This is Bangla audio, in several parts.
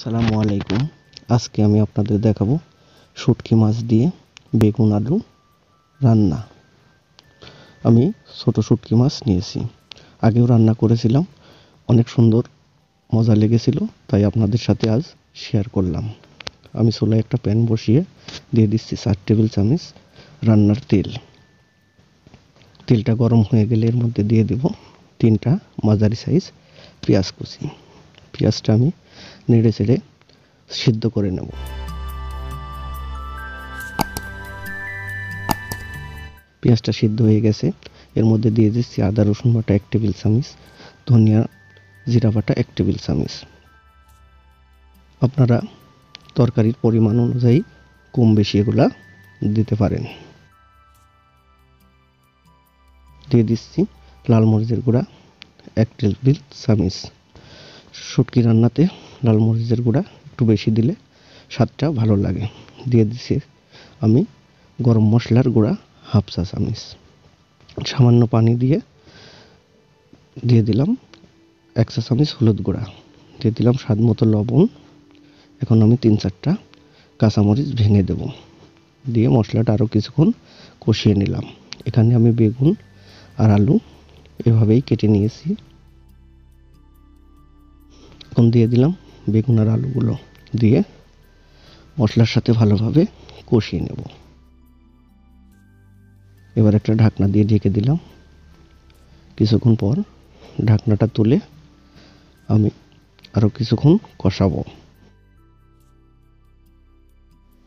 আসসালামু আলাইকুম। আজকে আমি আপনাদের দেখাবো শুটকি মাছ দিয়ে বেগুন আলু রান্না। আমি ছোট শুটকি মাছ নিয়েছি। আগেও রান্না করেছিলাম। অনেক সুন্দর, মজা লেগেছিল, তাই আপনাদের সাথে আজ শেয়ার করলাম। আমি চুলায় একটা প্যান বসিয়ে দিয়ে দিচ্ছি চার টেবিল চামচ রান্নার তেল। তেলটা গরম হয়ে গেলে এর মধ্যে দিয়ে দেব তিনটা মাঝারি সাইজ পেঁয়াজ কুচি। পেঁয়াজটা আমি নেড়ে চেড়ে সিদ্ধ করে নেব। পেঁয়াজটা সিদ্ধ হয়ে গেছে। এর মধ্যে দিয়ে দিচ্ছি আদা, রসুন বাটা এক টেবিল চামচ, ধনিয়া জিরা বাটা এক টেবিল চামচ। আপনারা তরকারির পরিমাণ অনুযায়ী কম বেশি এগুলা দিতে পারেন। দিয়ে দিচ্ছি লাল মরিচের গুঁড়া এক টেবিল চামচ। শুটকি রান্নাতে লাল মরিচের গুঁড়া একটু বেশি দিলে স্বাদটা ভালো লাগে। দিয়ে দিচ্ছি আমি গরম মশলার গুঁড়া হাফ চা চামচ। সামান্য পানি দিয়ে দিয়ে দিলাম এক চা চামচ হলুদ গুঁড়া। দিয়ে দিলাম স্বাদ মতো লবণ। এখন আমি তিন চারটা কাঁচামরিচ ভেঙে দেব। দিয়ে মশলাটা আরও কিছুক্ষণ কষিয়ে নিলাম। এখানে আমি বেগুন আর আলু এভাবেই কেটে নিয়েছি। এখন দিয়ে দিলাম বেগুন আর আলুগুলো দিয়ে মশলার সাথে ভালোভাবে কষিয়ে নেব। এবার একটা ঢাকনা দিয়ে ঢেকে দিলাম। কিছুক্ষণ পর ঢাকনাটা তুলে আমি আরও কিছুক্ষণ কষাবো।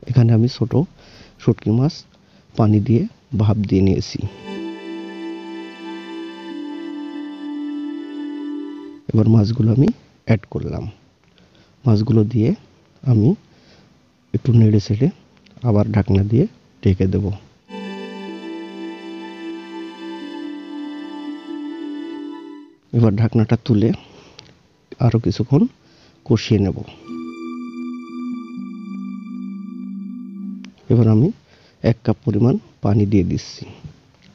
এখানে আমি ছোট শুটকি মাছ পানি দিয়ে ভাপ দিয়ে নিয়েছি। এবার মাছগুলো আমি অ্যাড করলাম। মাছগুলো দিয়ে আমি একটু নেড়ে ছেড়ে আবার ঢাকনা দিয়ে ঢেকে দেব। এবার ঢাকনাটা তুলে আরও কিছুক্ষণ কষিয়ে নেব। এবার আমি এক কাপ পরিমাণ পানি দিয়ে দিচ্ছি।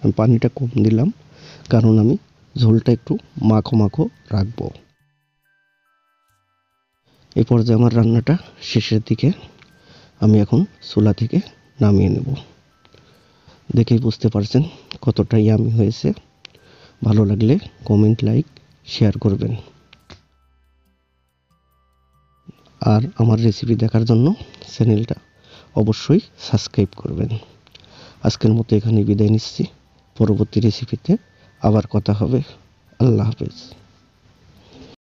আমি পানিটা কম দিলাম, কারণ আমি ঝোলটা একটু মাখো মাখো রাখব। এ পর্যায়ে আমার রান্নাটা শেষের দিকে আমি এখন চুলা থেকে নামিয়ে নেব। দেখেই বুঝতে পারছেন কতটা ইয়ামি হয়েছে। ভালো লাগলে কমেন্ট লাইক শেয়ার করবেন। আর আমার রেসিপি দেখার জন্য চ্যানেলটা অবশ্যই সাবস্ক্রাইব করবেন। আজকের মতো এখানে বিদায় নিচ্ছি। পরবর্তী রেসিপিতে আবার কথা হবে। আল্লাহ হাফেজ।